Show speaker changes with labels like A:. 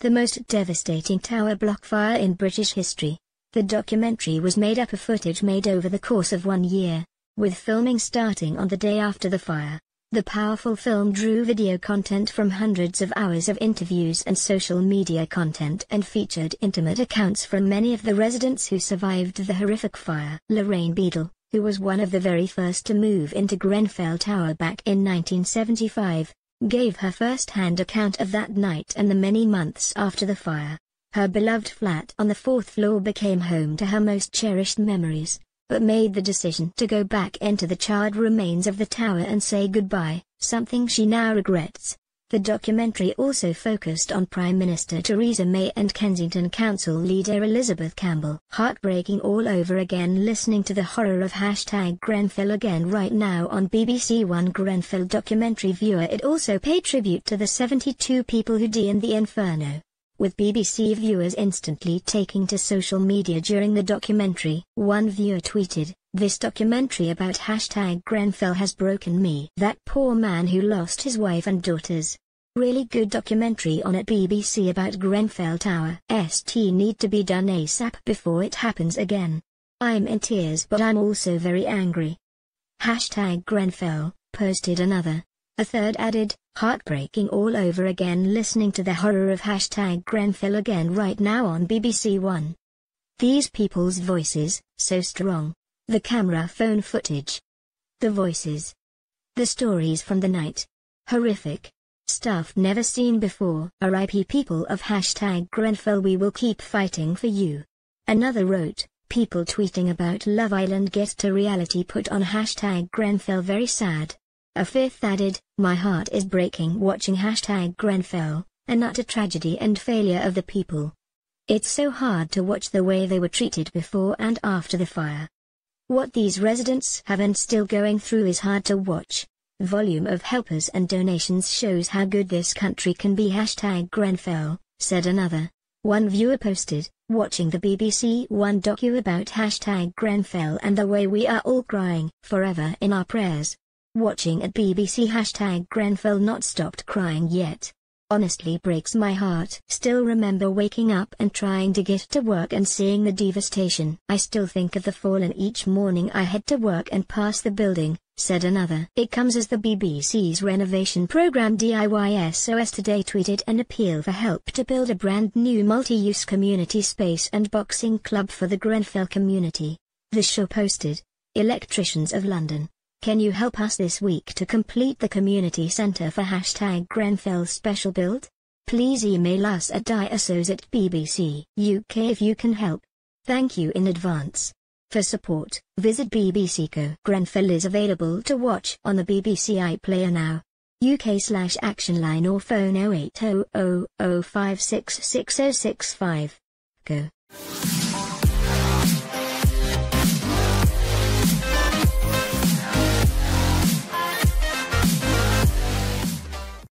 A: the most devastating tower block fire in British history. The documentary was made up of footage made over the course of one year, with filming starting on the day after the fire. The powerful film drew video content from hundreds of hours of interviews and social media content and featured intimate accounts from many of the residents who survived the horrific fire. Lorraine Beadle, who was one of the very first to move into Grenfell Tower back in 1975, gave her first-hand account of that night and the many months after the fire. Her beloved flat on the fourth floor became home to her most cherished memories, but made the decision to go back into the charred remains of the tower and say goodbye, something she now regrets. The documentary also focused on Prime Minister Theresa May and Kensington Council leader Elizabeth Campbell. Heartbreaking all over again listening to the horror of hashtag Grenfell again right now on BBC One Grenfell documentary viewer it also paid tribute to the 72 people who died in the inferno. With BBC viewers instantly taking to social media during the documentary, one viewer tweeted, this documentary about hashtag Grenfell has broken me. That poor man who lost his wife and daughters. Really good documentary on at BBC about Grenfell Tower. ST need to be done ASAP before it happens again. I'm in tears but I'm also very angry. Hashtag Grenfell, posted another. A third added, heartbreaking all over again listening to the horror of hashtag Grenfell again right now on BBC One. These people's voices, so strong. The camera phone footage. The voices. The stories from the night. Horrific. Stuff never seen before. RIP people of hashtag Grenfell we will keep fighting for you. Another wrote, people tweeting about Love Island get to reality put on hashtag Grenfell very sad. A fifth added, my heart is breaking watching hashtag Grenfell, an utter tragedy and failure of the people. It's so hard to watch the way they were treated before and after the fire. What these residents have and still going through is hard to watch. Volume of helpers and donations shows how good this country can be hashtag Grenfell, said another. One viewer posted, watching the BBC One docu about hashtag Grenfell and the way we are all crying, forever in our prayers. Watching at BBC hashtag Grenfell not stopped crying yet honestly breaks my heart. Still remember waking up and trying to get to work and seeing the devastation. I still think of the fallen each morning I head to work and pass the building, said another. It comes as the BBC's renovation program DIY SOS today tweeted an appeal for help to build a brand new multi-use community space and boxing club for the Grenfell community. The show posted, Electricians of London. Can you help us this week to complete the community center for hashtag Grenfell special build? Please email us at diysos at BBC UK if you can help. Thank you in advance. For support, visit BBC Co. Grenfell is available to watch on the BBC iPlayer now. UK slash action line or phone 0800 566 Go.